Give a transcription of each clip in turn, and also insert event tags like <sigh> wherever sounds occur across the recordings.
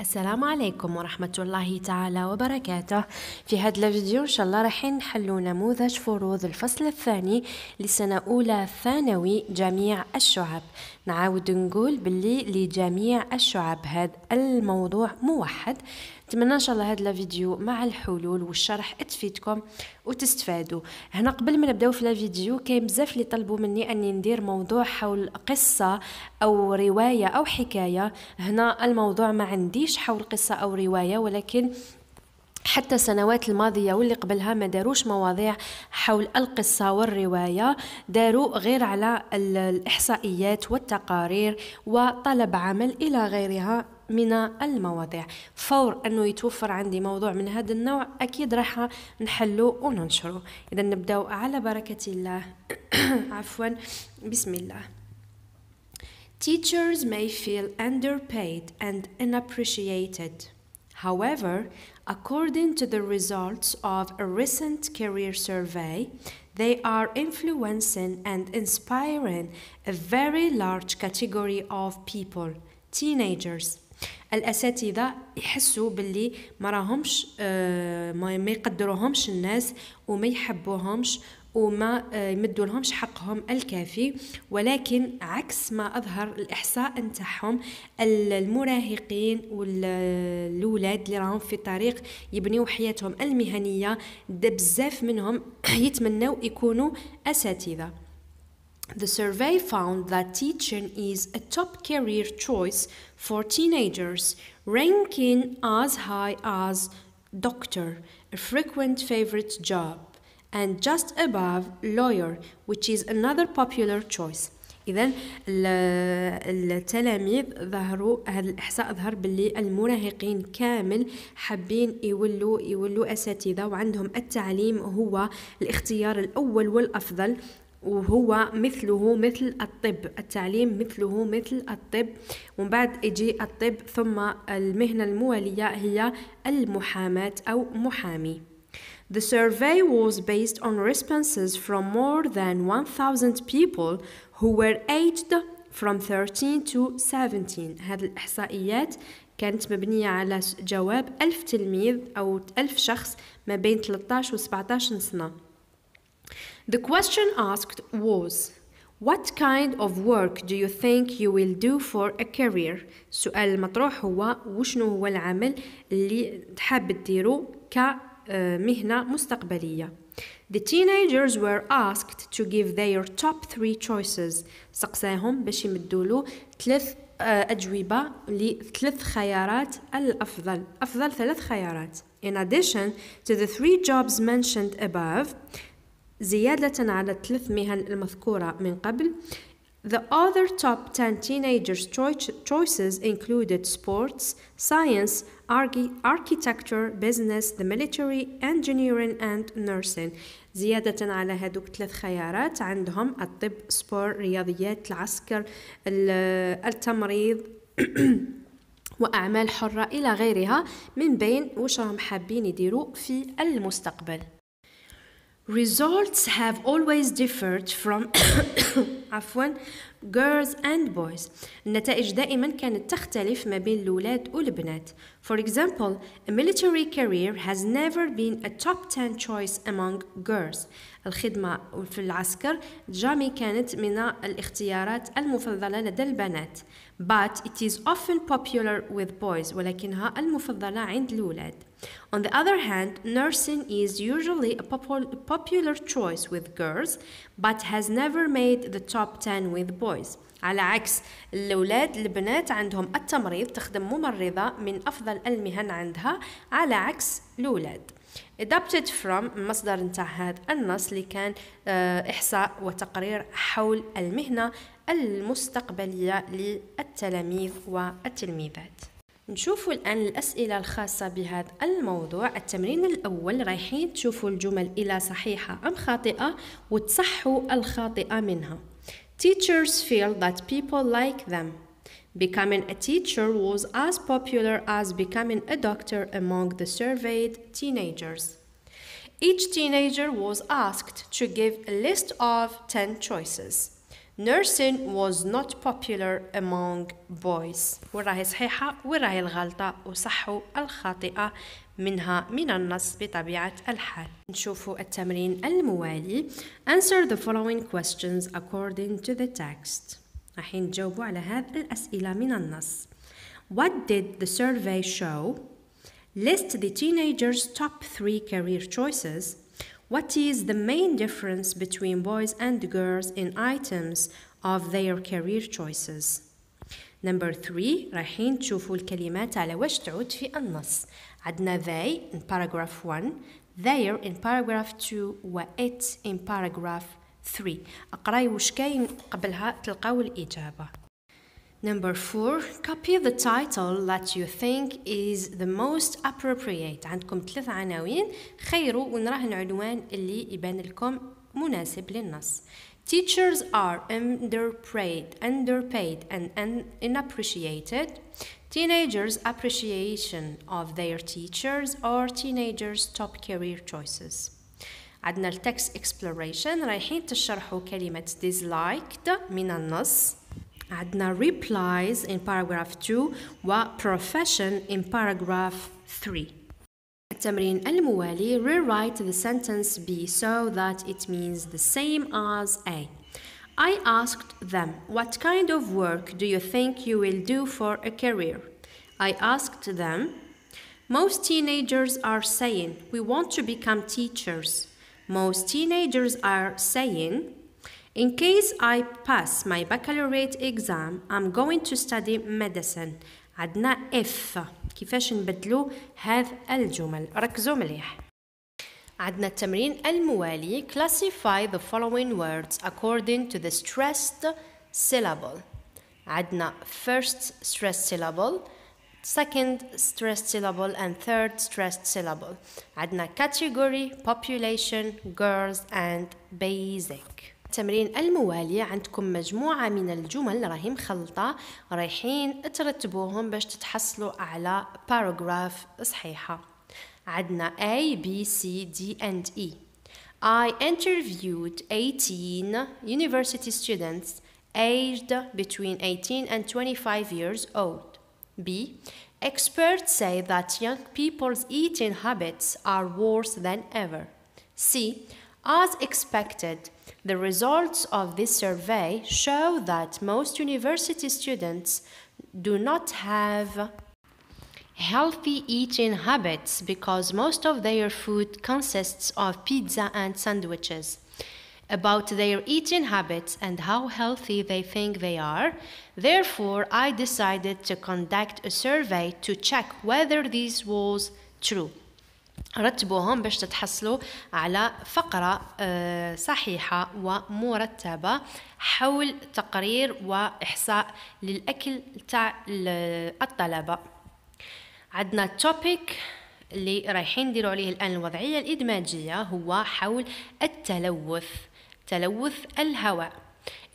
السلام عليكم ورحمة الله تعالى وبركاته. في هذا الفيديو إن شاء الله راح نحلو نموذج فروض الفصل الثاني لسنة أولى ثانوي جميع الشعب. نعاود نقول باللي لجميع الشعب هذا الموضوع موحد. نتمنى إن شاء الله هذا الفيديو مع الحلول والشرح تفيدكم وتستفادوا. هنا قبل ما نبدأو في الفيديو كاين بزاف اللي طلبوا مني أني ندير موضوع حول قصة أو رواية أو حكاية. هنا الموضوع ما عنديش حول قصة أو رواية ولكن حتى السنوات الماضية واللي قبلها ما داروش مواضيع حول القصة والرواية داروا غير على الإحصائيات والتقارير وطلب عمل إلى غيرها. من المواضيع فور أنه يتوفر عندي موضوع من هذا النوع أكيد راح نحلو وننشره إذا نبدأ على بركة الله عفوا بسم الله Teachers may feel underpaid and unappreciated. However, according to the results of a recent career survey, they are influencing and inspiring a very large category of people, teenagers. الأساتذة يحسوا باللي ما راهمش آه ما يقدروهمش الناس وما يحبوهمش وما آه يمدوا لهمش حقهم الكافي. ولكن عكس ما أظهر الإحصاء نتاعهم المراهقين والولاد اللي راهم في طريق يبنيو حياتهم المهنية بزاف منهم <clears throat> يتمنوا يكونوا أساتذة. The survey found that teaching is a top career choice for teenagers, ranking as high as doctor, a frequent favorite job, and just above lawyer, which is another popular choice. اذا التلاميذ ظهروا هذا الاحصاء ظهر باللي المراهقين كامل حابين يولوا يولوا اساتذه وعندهم التعليم هو الاختيار الاول والافضل وهو مثله مثل الطب التعليم مثله مثل الطب. ومن بعد يجي الطب ثم المهنة الموالية هي المحاماة أو محامي. The survey was based on responses from more than 1,000 people who were aged from 13 to 17 هذه الإحصائيات كانت مبنية على جواب ألف تلميذ أو ألف شخص ما بين 13 و 17 سنة. The question asked was What kind of work do you think you will do for a career? السؤال المطروح هو وشنو هو العمل اللي تحب تديرو كمهنة مستقبلية The teenagers were asked to give their top three choices سقساهم باش يمدولو ثلاث أجوبة لثلاث خيارات الأفضل أفضل ثلاث خيارات In addition to the three jobs mentioned above زيادة على الثلاث مهن المذكورة من قبل The other top 10 teenagers' choices included sports, science, architecture, business, the military, engineering and nursing. زيادة على هذوك ثلاث خيارات عندهم الطب، سبور، رياضيات، العسكر، التمريض <clears throat> وأعمال حرة إلى غيرها من بين وش راهم حابين يديروا في المستقبل. Results have always differed from <coughs> عفوا girls and boys النتائج دائما كانت تختلف ما بين الأولاد والبنات For example, a military career has never been a top 10 choice among girls الخدمة في العسكر جامي كانت من الاختيارات المفضلة لدى البنات but it is often popular with boys ولكنها المفضلة عند الأولاد On the other hand, nursing is usually a popular choice with girls but has never made the top 10 with boys. على عكس الأولاد البنات عندهم التمريض تخدم ممرضة من أفضل المهن عندها. على عكس الأولاد. Adapted from مصدر نتاع هذا النص اللي كان إحصاء وتقرير حول المهنة المستقبلية للتلاميذ والتلميذات. نشوفوا الآن الأسئلة الخاصة بهذا الموضوع التمرين الأول رايحين تشوفوا الجمل إلى صحيحة أم خاطئة وتصحوا الخاطئة منها Teachers feel that people like them. Becoming a teacher was as popular as becoming a doctor among the surveyed teenagers. Each teenager was asked to give a list of 10 choices. nursing was not popular among boys وين راهي صحيحة وين راهي الغلطة وصحوا الخاطئة منها من النص بطبيعة الحال نشوفوا التمرين الموالي Answer the following questions according to the text راح نجاوبوا على هذه الأسئلة من النص What did the survey show? List the teenagers' top three career choices what is the main difference between boys and girls in items of their career choices? Number three رايحين تشوفوا الكلمات على وش تعود في النص عندنا they in paragraph 1 their in paragraph 2 و it in paragraph 3 اقراي وش كاين قبلها تلقاو الإجابة Number four, copy the title that you think is the most appropriate. عندكم ثلاث عناوين خيروا وين راه العنوان اللي يبان لكم مناسب للنص. Teachers are underpaid, underpaid and unappreciated. Teenagers' appreciation of their teachers or teenagers' top career choices. عندنا التكست exploration رايحين تشرحوا كلمة disliked من النص عندنا replies in paragraph 2 و profession in paragraph 3 التمرين الموالي rewrite the sentence B so that it means the same as A I asked them what kind of work do you think you will do for a career I asked them most teenagers are saying we want to become teachers most teenagers are saying in case I pass my baccalaureate exam, I'm going to study medicine. عندنا if كيفاش نبدلو هذ الجمل ركزوا مليح عندنا التمرين الموالي classify the following words according to the stressed syllable عندنا first stressed syllable second stressed syllable and third stressed syllable عندنا category population girls and basic التمرين الموالي عندكم مجموعة من الجمل راهي مخلطة رايحين ترتبوهم باش تتحصلوا على باراجراف صحيحة عندنا A, B, C, D and E I interviewed 18 university students aged between 18 and 25 years old. B. Experts say that young people's eating habits are worse than ever. C. As expected, the results of this survey show that most university students do not have healthy eating habits because most of their food consists of pizza and sandwiches. About their eating habits and how healthy they think they are, therefore, I decided to conduct a survey to check whether this was true. رتبوهم باش تتحصلوا على فقرة صحيحة ومرتبة حول تقرير وإحصاء للأكل تاع الطلبة. عندنا توبيك اللي رايحين نديروا عليه الآن الوضعية الإدماجية هو حول التلوث تلوث الهواء.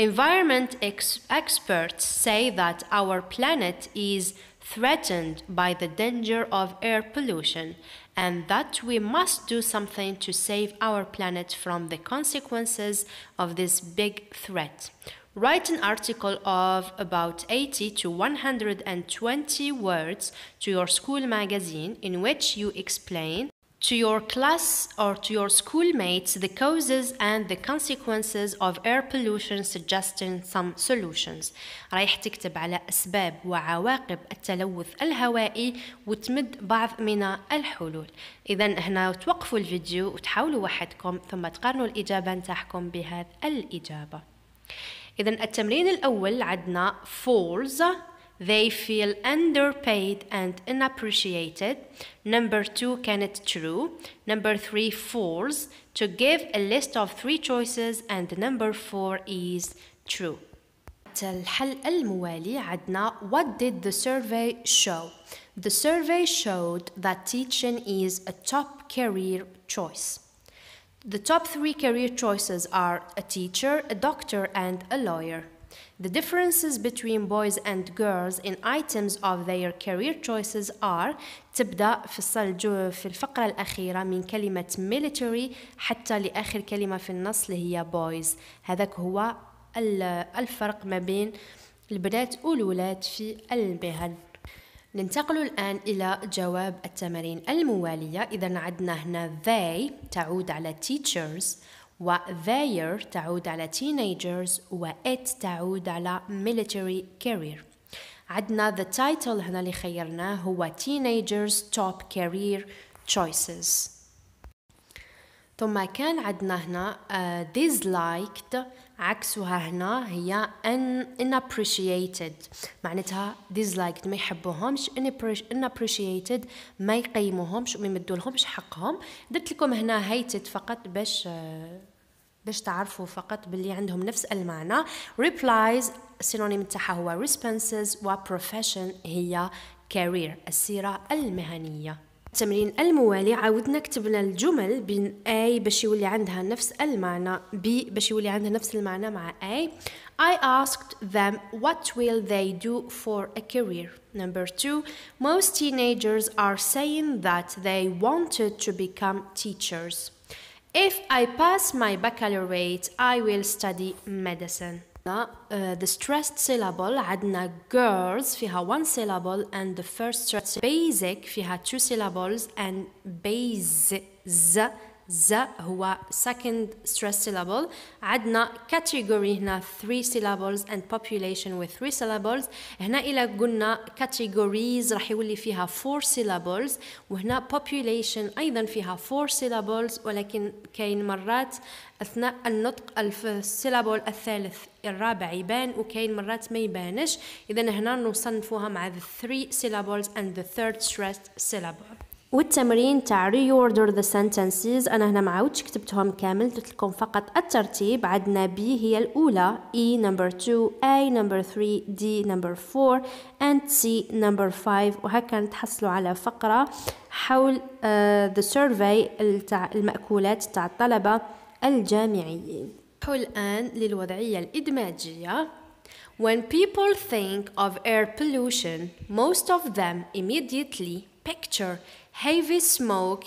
Environment ex experts say that our planet is threatened by the danger of air pollution. And that we must do something to save our planet from the consequences of this big threat. Write an article of about 80 to 120 words to your school magazine in which you explain to your class or to your schoolmates the causes and the consequences of air pollution suggesting some solutions. رايح تكتب على أسباب وعواقب التلوث الهوائي وتمد بعض من الحلول. إذا هنا توقفوا الفيديو وتحاولوا وحدكم ثم تقارنوا الإجابة نتاعكم بهذه الإجابة. إذا التمرين الأول عندنا falls they feel underpaid and unappreciated. Number two, can it true? Number three, false. To give a list of three choices and number four is true. الحل الموالي عندنا What did the survey show? The survey showed that teaching is a top career choice. The top three career choices are a teacher, a doctor, and a lawyer. The differences between boys and girls in items of their career choices are تبدأ في في الفقرة الأخيرة من كلمة military حتى لآخر كلمة في النص اللي هي boys. هذاك هو الفرق ما بين البنات والولاد في المهن ننتقل الآن إلى جواب التمارين الموالية. إذا عندنا هنا they تعود على teachers. و their تعود على teenagers و it تعود على military career. عندنا the title هنا اللي خيرناه هو teenagers top career choices. ثم كان عندنا هنا uh, disliked. عكسها هنا هي un, unappreciated معناتها disliked. ما يحبوهمش unappreciated ما يقيموهمش وما يمدولهمش حقهم. درت لكم هنا hated فقط باش باش تعرفوا فقط باللي عندهم نفس المعنى replies السينونيم تاعها هو responses و profession هي career السيرة المهنية التمرين الموالي عاودنا كتبنا الجمل بين A باش يولي عندها نفس المعنى B باش يولي عندها نفس المعنى مع A I asked them what will they do for a career. Number two, most teenagers are saying that they wanted to become teachers. If I pass my baccalaureate, I will study medicine. Uh, the stressed syllable عندنا girls فيها one syllable and the first stressed basic فيها two syllables and base ز هو second stress syllable عندنا category هنا three syllables and population with three syllables هنا إلى قلنا categories راح يولي فيها four syllables وهنا population أيضا فيها four syllables ولكن كاين مرات أثناء النطق السيلابول الثالث الرابع يبان وكاين مرات ما يبانش إذا هنا نصنفوها مع the three syllables and the third stressed syllable والتمرين تاع reorder the sentences. أنا هنا ما عاودش كتبتهم كامل درت لكم فقط الترتيب. عندنا B هي الأولى. E number 2 A number 3 D number 4 and C number 5 وهكا نتحصلوا على فقرة حول uh, the survey تاع المأكولات تاع الطلبة الجامعيين. الآن للوضعية الإدماجية. When people think of air pollution, most of them immediately picture heavy smoke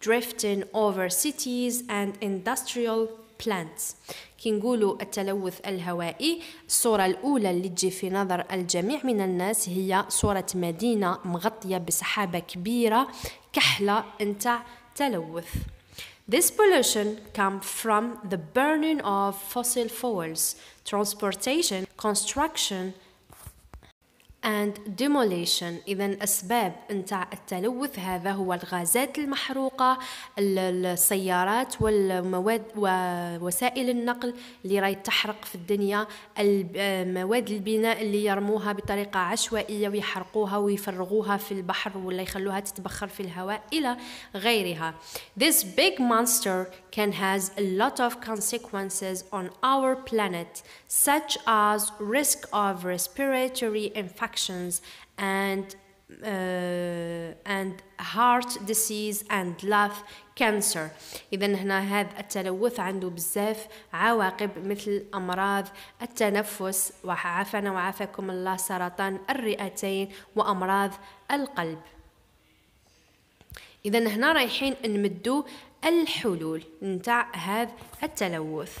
drifting over cities and industrial plants كي نقولوا التلوث الهوائي الصورة الأولى اللي تجي في نظر الجميع من الناس هي صورة مدينة مغطية بسحابة كبيرة كحلة انتع تلوث This pollution comes from the burning of fossil fuels, transportation, construction, and demolition. إذا أسباب نتاع التلوث هذا هو الغازات المحروقة السيارات والمواد ووسائل النقل اللي راهي تحرق في الدنيا مواد البناء اللي يرموها بطريقة عشوائية ويحرقوها ويفرغوها في البحر ولا يخلوها تتبخر في الهواء إلى غيرها. This big monster can has a lot of consequences on our planet such as risk of respiratory infections and uh, and heart disease and lung cancer اذا هنا هذا التلوث عنده بزاف عواقب مثل امراض التنفس وعافانا وعافاكم الله سرطان الرئتين وامراض القلب اذا هنا رايحين نمدو الحلول. نتاع هذا التلوث.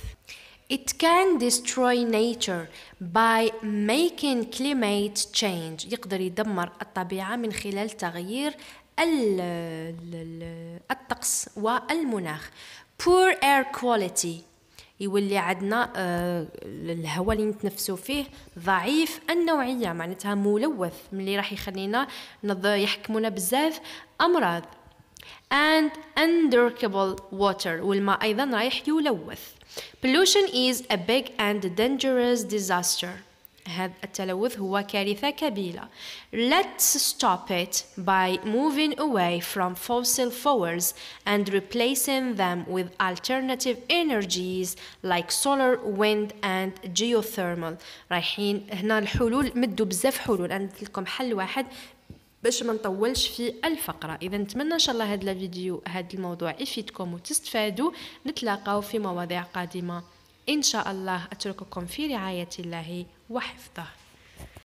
It can destroy nature by making climate change. يقدر يدمر الطبيعة من خلال تغيير الطقس والمناخ. Poor air quality. يولي عندنا آه الهواء اللي نتنفسوا فيه ضعيف النوعية معناتها ملوث من اللي راح يخلينا يحكمونا بزاف أمراض. and undrinkable water والماء أيضا رايح يلوث pollution is a big and dangerous disaster هذا التلوث هو كارثة كبيرة. Let's stop it by moving away from fossil fuels and replacing them with alternative energies like solar, wind and geothermal. رايحين هنا الحلول مدوا بزاف حلول أنا لكم حل واحد باش ما نطولش في الفقره إذا نتمنى إن شاء الله هذا الفيديو هذا الموضوع يفيدكم وتستفادوا. نتلاقاو في مواضيع قادمة. إن شاء الله أترككم في رعاية الله وحفظه.